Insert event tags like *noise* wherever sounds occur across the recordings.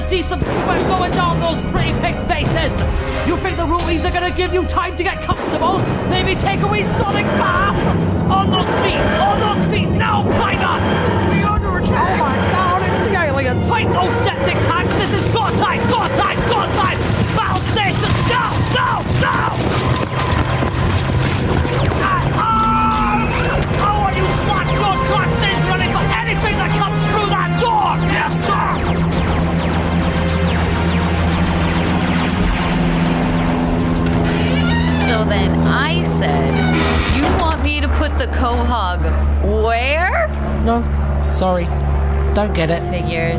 to see some sweat going down those pretty pink faces. You think the roomies are gonna give you time to get comfortable? Maybe take away sonic bath? On those feet! On those feet! Now, pilot! We under attack! Oh my god, it's the aliens! Fight those septic tanks! This is go time! Go time! Go time! Battle station! Now! Now! Now! Then I said, You want me to put the quahog where? No, sorry. Don't get it. Figures.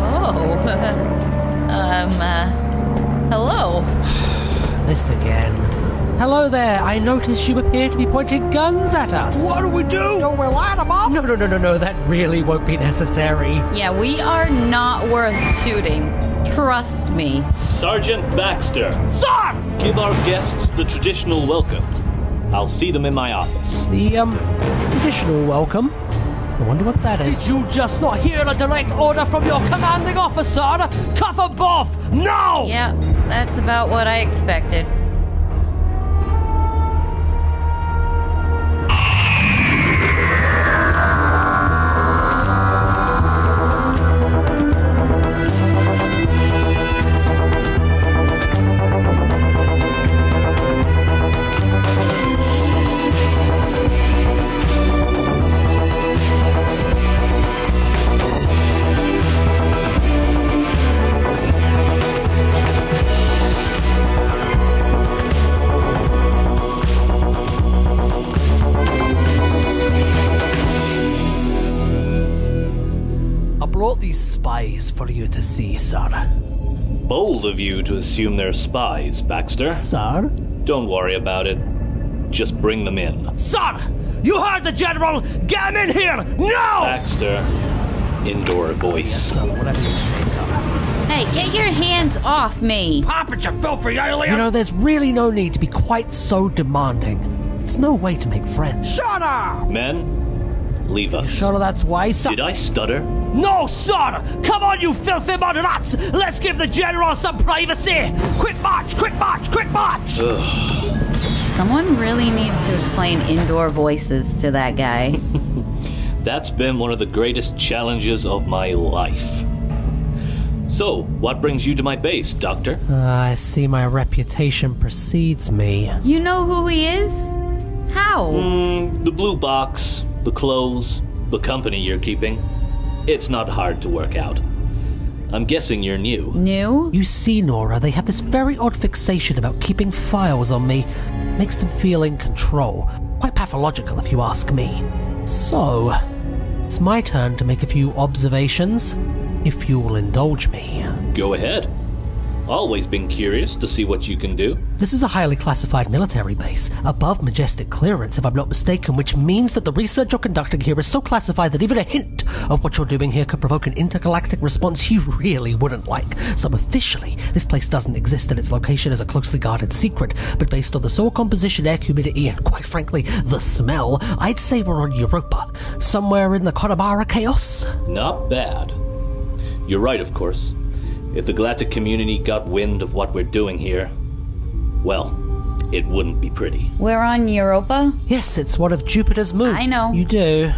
Oh. *laughs* um, uh, hello. *sighs* This again. Hello there. I notice you appear to be pointing guns at us. What do we do? Oh, we'll light them up. No, no, no, no, no. That really won't be necessary. Yeah, we are not worth shooting. Trust me. Sergeant Baxter, Sir! Give our guests the traditional welcome. I'll see them in my office. The, um, traditional welcome. I wonder what that is. Did is. you just not hear a direct order from your commanding officer? Cuff them both! Now! Yeah, that's about what I expected. Spies for you to see, sir. Bold of you to assume they're spies, Baxter. Sir? Don't worry about it. Just bring them in. Sir! You heard the general! Get him in here! Now! Baxter, indoor voice. So, whatever you say, sir. Hey, get your hands off me. Pop it, you filthy alien! You know, there's really no need to be quite so demanding. It's no way to make friends. Shut up! Men, leave us. Sure, that's why, sir. Did I stutter? No, sir! Come on, you filthy mud rats! Let's give the general some privacy! Quick march! Quick march! Quick march! *sighs* Someone really needs to explain indoor voices to that guy. *laughs* That's been one of the greatest challenges of my life. So, what brings you to my base, Doctor? Uh, I see my reputation precedes me. You know who he is? How? Mm, the blue box, the clothes, the company you're keeping. It's not hard to work out. I'm guessing you're new. New? You see, Nora, they have this very odd fixation about keeping files on me. Makes them feel in control. Quite pathological, if you ask me. So, it's my turn to make a few observations, if you'll indulge me. Go ahead. Always been curious to see what you can do. This is a highly classified military base, above majestic clearance, if I'm not mistaken, which means that the research you're conducting here is so classified that even a hint of what you're doing here could provoke an intergalactic response you really wouldn't like. So officially, this place doesn't exist and its location is a closely guarded secret, but based on the soil composition, air humidity, and quite frankly, the smell, I'd say we're on Europa. Somewhere in the Conamara Chaos? Not bad. You're right, of course. If the galactic community got wind of what we're doing here, well, it wouldn't be pretty. We're on Europa? Yes, it's one of Jupiter's moons. I know. You do.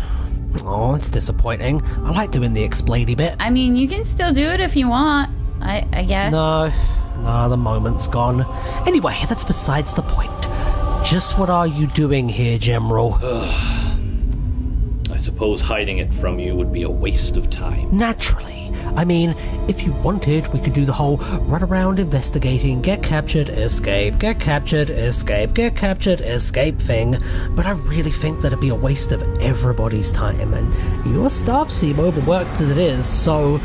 Oh, it's disappointing. I like doing the explainy bit. I mean, you can still do it if you want. I, I guess. No, no, the moment's gone. Anyway, that's besides the point. Just what are you doing here, General? *sighs* I suppose hiding it from you would be a waste of time. Naturally. I mean, if you wanted, we could do the whole run around investigating, get captured, escape, get captured, escape, get captured, escape thing. But I really think that'd be a waste of everybody's time, and your staff seem overworked as it is, so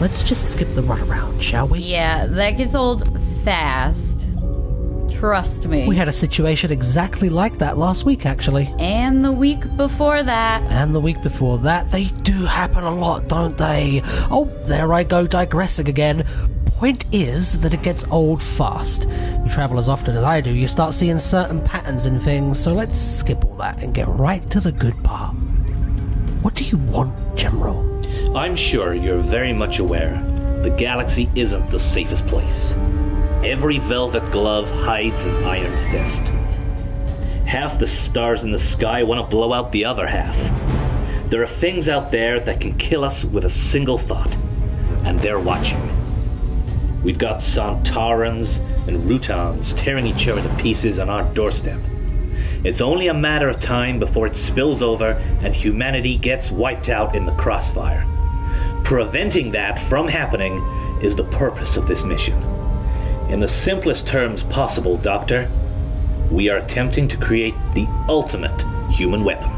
let's just skip the run around, shall we? Yeah, that gets old fast. Trust me. We had a situation exactly like that last week, actually. and the week before that. And the week before that, they do happen a lot, don't they? Oh, there I go digressing again. Point is that it gets old fast. You travel as often as I do, you start seeing certain patterns in things, so let's skip all that and get right to the good part. What do you want, General? I'm sure you're very much aware the galaxy isn't the safest place. Every velvet glove hides an iron fist. Half the stars in the sky want to blow out the other half. There are things out there that can kill us with a single thought, and they're watching. We've got Sontarans and Rutans tearing each other to pieces on our doorstep. It's only a matter of time before it spills over and humanity gets wiped out in the crossfire. Preventing that from happening is the purpose of this mission. In the simplest terms possible, Doctor, we are attempting to create the ultimate human weapon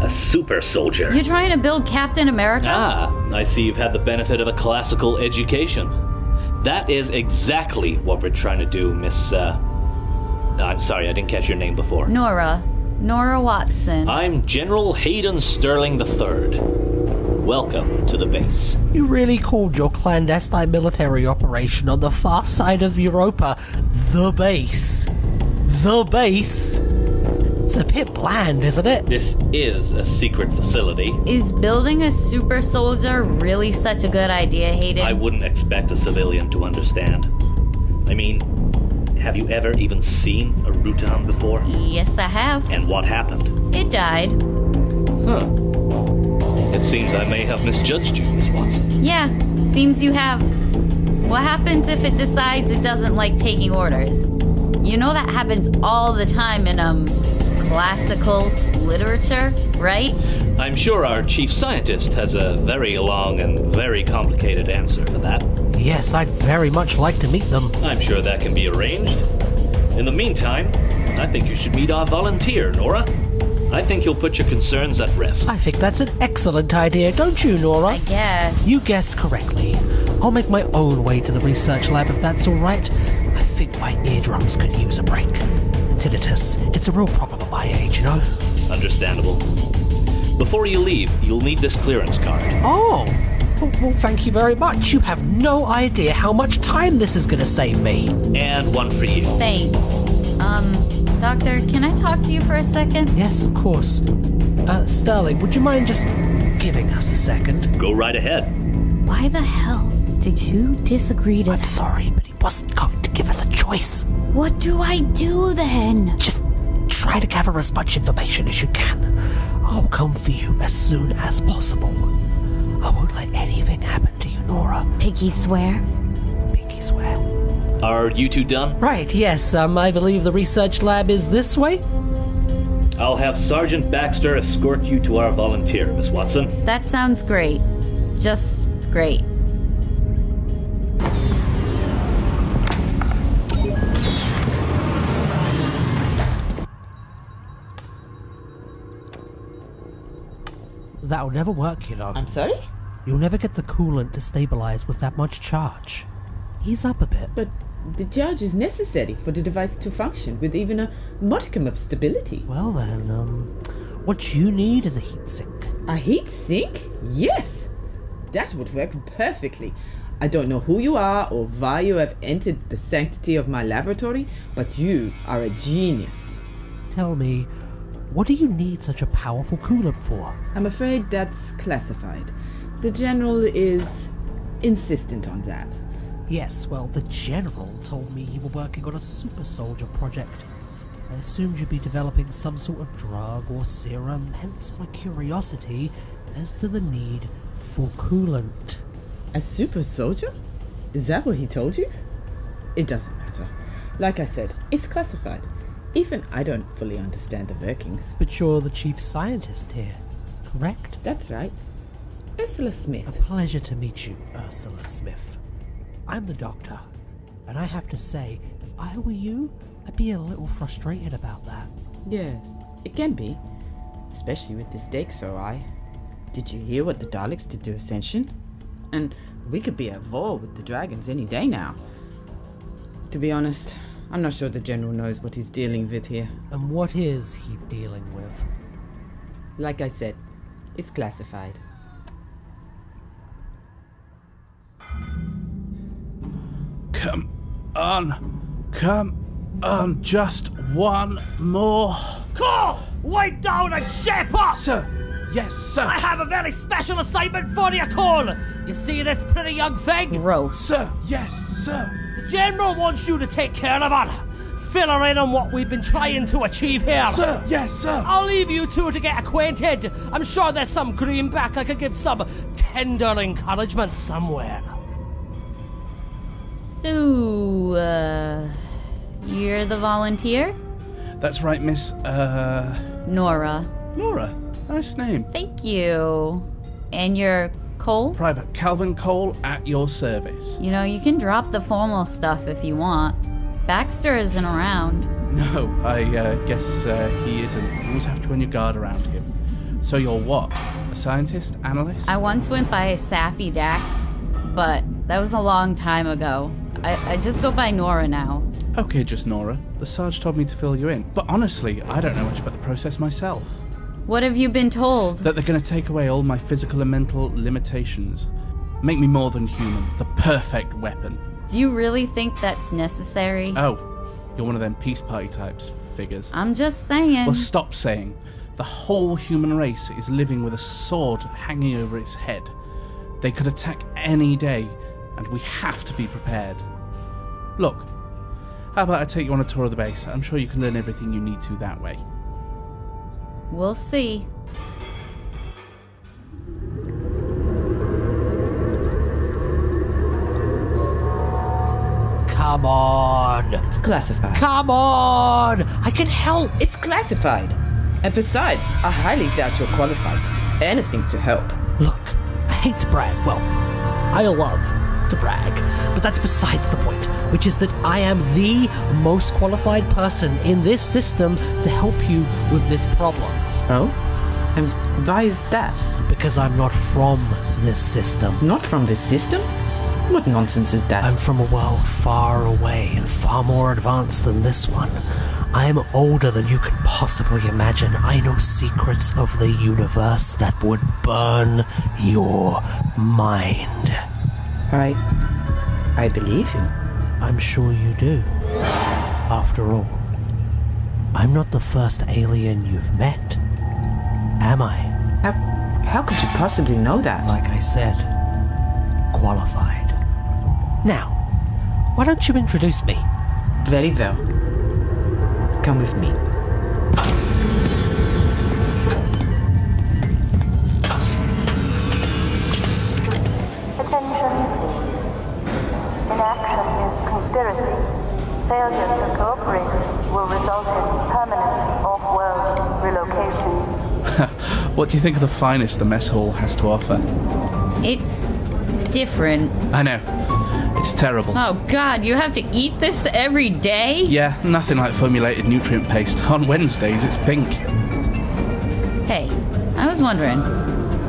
a super soldier. You're trying to build Captain America? Ah, I see you've had the benefit of a classical education. That is exactly what we're trying to do, Miss. Uh, I'm sorry, I didn't catch your name before. Nora. Nora Watson. I'm General Hayden Sterling III. Welcome to the base. You really called your clandestine military operation on the far side of Europa the base. The base? It's a bit bland, isn't it? This is a secret facility. Is building a super soldier really such a good idea, Hayden? I wouldn't expect a civilian to understand. I mean, have you ever even seen a Rutan before? Yes, I have. And what happened? It died. Huh. It seems I may have misjudged you, Miss Watson. Yeah, seems you have. What happens if it decides it doesn't like taking orders? You know that happens all the time in, um, classical literature, right? I'm sure our chief scientist has a very long and very complicated answer for that. Yes, I'd very much like to meet them. I'm sure that can be arranged. In the meantime, I think you should meet our volunteer, Nora. I think you'll put your concerns at rest. I think that's an excellent idea, don't you, Nora? I guess. You guessed correctly. I'll make my own way to the research lab if that's all right. I think my eardrums could use a break. Tinnitus, it's a real problem at my age, you know? Understandable. Before you leave, you'll need this clearance card. Oh! Well, well, thank you very much. You have no idea how much time this is going to save me. And one for you. Thanks. Um, Doctor, can I talk to you for a second? Yes, of course. Uh, Sterling, would you mind just giving us a second? Go right ahead. Why the hell did you disagree to I'm sorry, but he wasn't going to give us a choice. What do I do then? Just try to gather as much information as you can. I'll come for you as soon as possible. I won't let anything happen to you, Nora. Piggy swear? Pinky swear. Are you two done? Right, yes, um, I believe the research lab is this way. I'll have Sergeant Baxter escort you to our volunteer, Miss Watson. That sounds great. Just great. That'll never work, you know. I'm sorry? You'll never get the coolant to stabilize with that much charge. Ease up a bit. But the charge is necessary for the device to function with even a modicum of stability. Well then, um, what you need is a heatsink. A heat sink? Yes! That would work perfectly. I don't know who you are or why you have entered the sanctity of my laboratory, but you are a genius. Tell me, what do you need such a powerful coolant for? I'm afraid that's classified. The General is insistent on that. Yes, well, the General told me you were working on a super soldier project. I assumed you'd be developing some sort of drug or serum, hence my curiosity as to the need for coolant. A super soldier? Is that what he told you? It doesn't matter. Like I said, it's classified. Even I don't fully understand the workings. But you're the chief scientist here, correct? That's right. Ursula Smith. A pleasure to meet you, Ursula Smith. I'm the doctor, and I have to say, if I were you, I'd be a little frustrated about that. Yes, it can be. Especially with the stakes so high. Did you hear what the Daleks did to Ascension? And we could be at war with the dragons any day now. To be honest, I'm not sure the General knows what he's dealing with here. And what is he dealing with? Like I said, it's classified. Come on. Come on. Just one more. Call! Wait down and shape up! Sir. Yes, sir. I have a very special assignment for you, Cole! You see this pretty young thing? Gross. Sir, yes, sir. The General wants you to take care of her. Fill her in on what we've been trying to achieve here. Sir, yes, sir. I'll leave you two to get acquainted. I'm sure there's some greenback I could give some tender encouragement somewhere. So, uh, you're the volunteer? That's right, Miss, uh, Nora. Nora. Nice name. Thank you. And you're Cole? Private Calvin Cole at your service. You know, you can drop the formal stuff if you want. Baxter isn't around. *laughs* No, I uh, guess uh, he isn't. You always have to run your guard around him. So you're what? A scientist? Analyst? I once went by Safi Dax, but that was a long time ago. I, I just go by Nora now. Okay, just Nora. The Sarge told me to fill you in. But honestly, I don't know much about the process myself. What have you been told? That they're going to take away all my physical and mental limitations. Make me more than human. The perfect weapon. Do you really think that's necessary? Oh, you're one of them peace party types, figures. I'm just saying. Well, stop saying. The whole human race is living with a sword hanging over its head. They could attack any day, and we have to be prepared. Look, how about I take you on a tour of the base? I'm sure you can learn everything you need to that way. We'll see. Come on. It's classified. Come on. I can help. It's classified. And besides, I highly doubt you're qualified to do anything to help. Look, I hate to brag. Well, I love to brag, but that's besides the point, which is that I am the most qualified person in this system to help you with this problem. Oh? And why is that? Because I'm not from this system. Not from this system? What nonsense is that? I'm from a world far away and far more advanced than this one. I am older than you can possibly imagine. I know secrets of the universe that would burn your mind. I. I believe you. I'm sure you do. After all, I'm not the first alien you've met. Am I? How, how could you possibly know that? Like I said, qualified. Now, why don't you introduce me? Very well. Come with me. Failure to cooperate will result in permanent off-world relocation. *laughs* What do you think of the finest the mess hall has to offer? It's different. I know. It's terrible. Oh god, you have to eat this every day? Yeah, nothing like formulated nutrient paste. On Wednesdays, it's pink. Hey, I was wondering.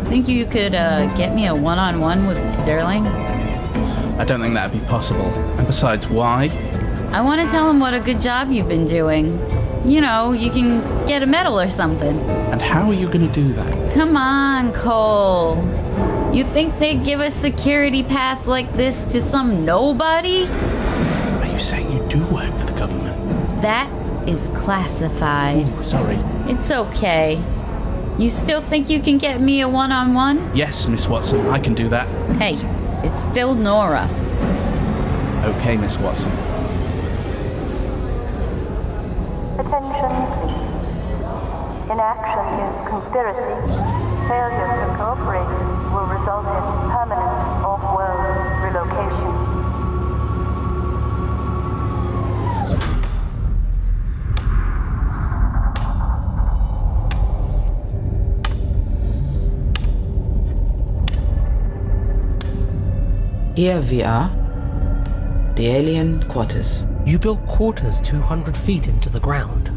Think you could uh, get me a one-on-one with Sterling? I don't think that'd be possible. And besides, why? I want to tell him what a good job you've been doing. You know, you can get a medal or something. And how are you going to do that? Come on, Cole. You think they'd give a security pass like this to some nobody? Are you saying you do work for the government? That is classified. Sorry. It's okay. You still think you can get me a one on one? Yes, Miss Watson, I can do that. Hey, it's still Nora. Okay, Miss Watson. Attention, please. Inaction is conspiracy. Failure to cooperate will result in permanent off-world relocation. Here we are. The alien quarters. You built quarters 200 feet into the ground.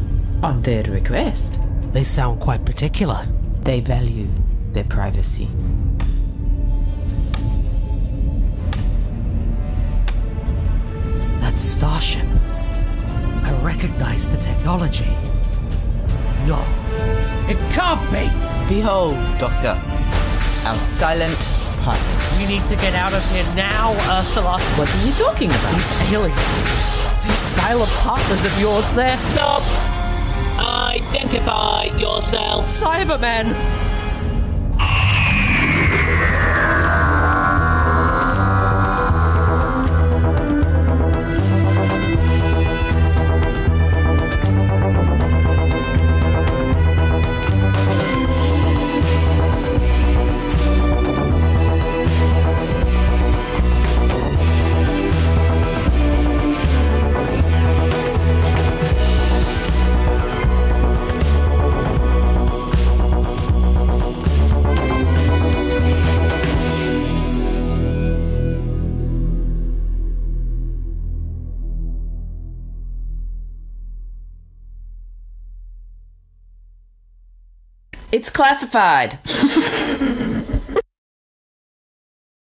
On their request, They sound quite particular. they value their privacy. That starship. I recognize the technology. No, it can't be. Behold, Doctor, our silent partner. We need to get out of here now, Ursula. What are you talking about? These aliens, these silent partners of yours, they're Stop! Identify yourself! Cybermen! Classified. *laughs*